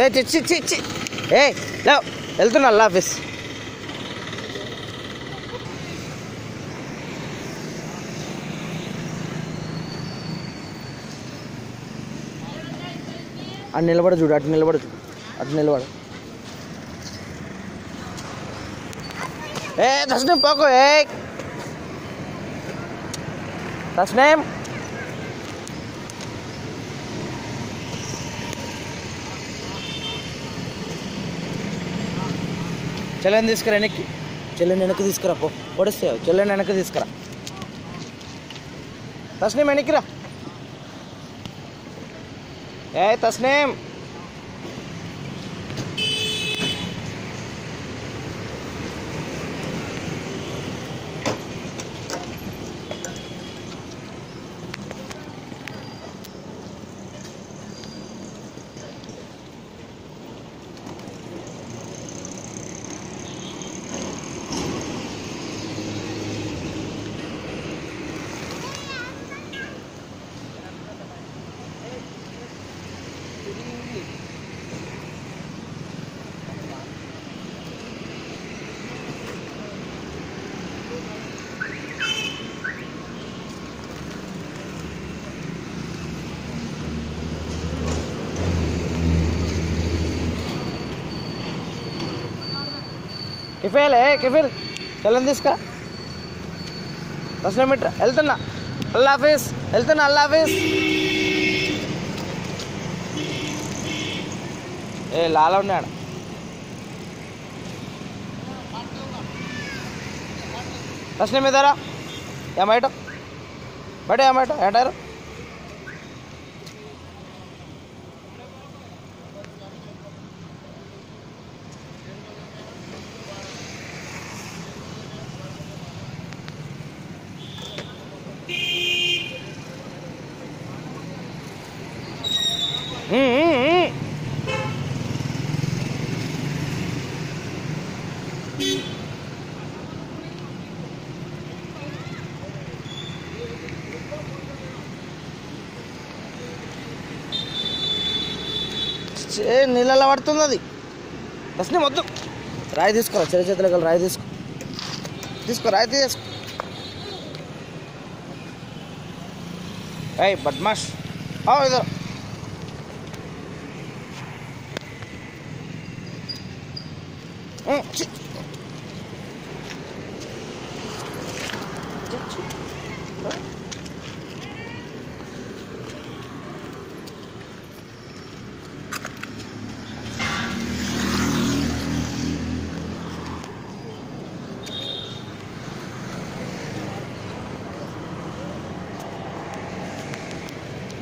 ఏ చిచ్చి చిచ్చి ఏ లేవు వెళ్తున్నా అల్లా ఆఫీస్. అటు నిలబడ చూడు అటు నిలబడ చూడు అటు నిలబడ. ఏ దర్శనం పోకో ఏ. దర్శనం చెల్లెని తీసుకురా వెనక్కి. చెల్లెని వెనక్కి తీసుకురా పో. పొడిస్తే చెల్లెని వెనక్కి తీసుకురా. తస్నీం వెనక్కిరా ఏ తస్నీం. కిఫేల్ ఏ కిఫిల్ చెల్లెని తీసుకురా తస్నేం మీటర్ వెళ్తున్నా అల్లా ఆఫీస్ వెళ్తున్నా అల్లా ఆఫీస్ ఏ లాల ఉన్నాడు తస్నేం మీదరా ఏమైటో బయట ఏమైటో ఏటారు Mm, నీళ్ళలో పడుతుంది అది. ప్రశ్న వద్దు రాయి తీసుకోరా చిన్న చేతిలో కలిసి రాయి తీసుకో. తీసుకో రాయి తీసుకో. ఏయ్ బద్మాష్. అవు ఇద్దరు Mm-hmm.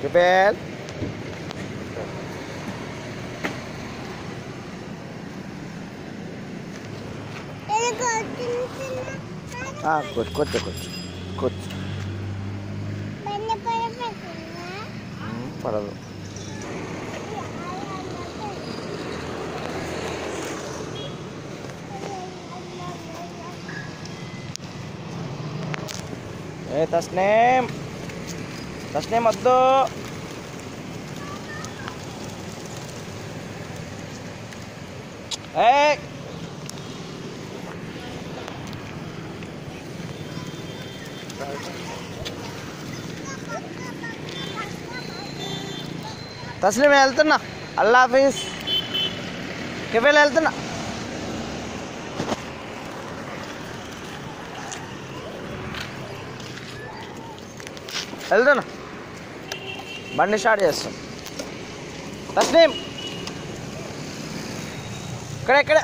Jebel. Ah, kut, good, good, good. Hmm, para. Eh, tas name. ಪ್ರಶ್ನೆ ಮತ್ತು ಏ तस्लीम हेल्तना अल्लाह हाफिज। केवल हेल्तना हेल्तना బండి స్టార్ట్ చేస్తాం. తస్లీం ఇక్కడ ఇక్కడ.